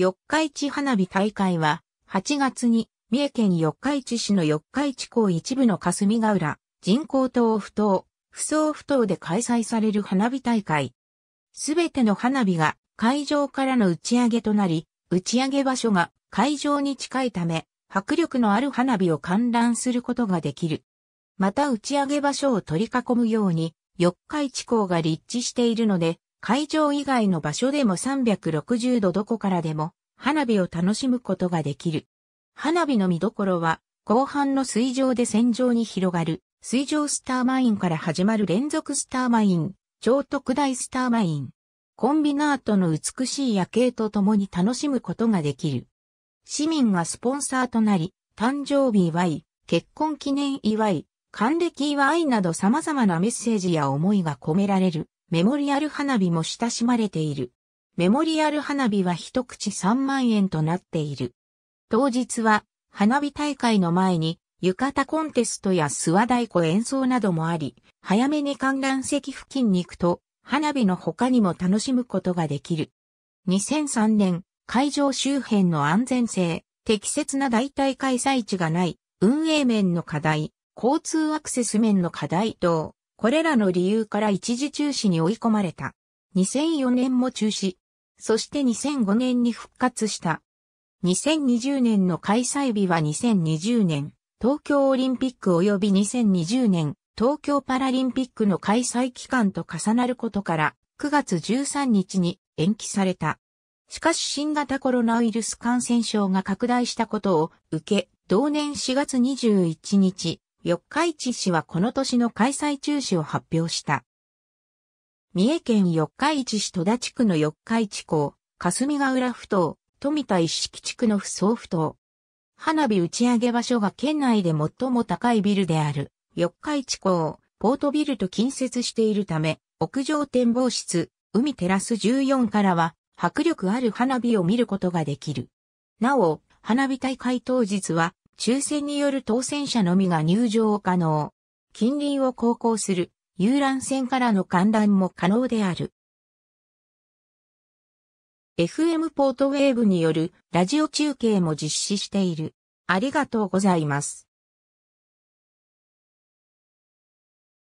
四日市花火大会は、8月に、三重県四日市市の四日市港一部の霞ヶ浦、人工島不島、不総不島で開催される花火大会。すべての花火が会場からの打ち上げとなり、打ち上げ場所が会場に近いため、迫力のある花火を観覧することができる。また打ち上げ場所を取り囲むように、四日市港が立地しているので、会場以外の場所でも360度どこからでも花火を楽しむことができる。花火の見どころは、後半の水上で線状に広がる水上スターマインから始まる連続スターマイン、超特大スターマイン。コンビナートの美しい夜景と共に楽しむことができる。市民がスポンサーとなり、誕生日祝い、結婚記念祝い、還暦祝いなど様々なメッセージや思いが込められるメモリアル花火も親しまれている。メモリアル花火は一口3万円となっている。当日は花火大会の前に浴衣コンテストや諏訪太鼓演奏などもあり、早めに観覧席付近に行くと花火の他にも楽しむことができる。2003年、会場周辺の安全性、適切な代替開催地がない、運営面の課題、交通アクセス面の課題等、これらの理由から一時中止に追い込まれた。2004年も中止。そして2005年に復活した。2020年の開催日は2020年、東京オリンピック及び2020年、東京パラリンピックの開催期間と重なることから、9月13日に延期された。しかし新型コロナウイルス感染症が拡大したことを受け、同年4月21日、四日市市はこの年の開催中止を発表した。三重県四日市市戸田地区の四日市港、霞ヶ浦埠頭、富田一式地区の不総埠頭。花火打ち上げ場所が県内で最も高いビルである四日市港、ポートビルと近接しているため、屋上展望室、海テラス14からは迫力ある花火を見ることができる。なお、花火大会当日は抽選による当選者のみが入場可能。近隣を航行する遊覧船からの観覧も可能である。FM ポートウェーブによるラジオ中継も実施している。ありがとうございます。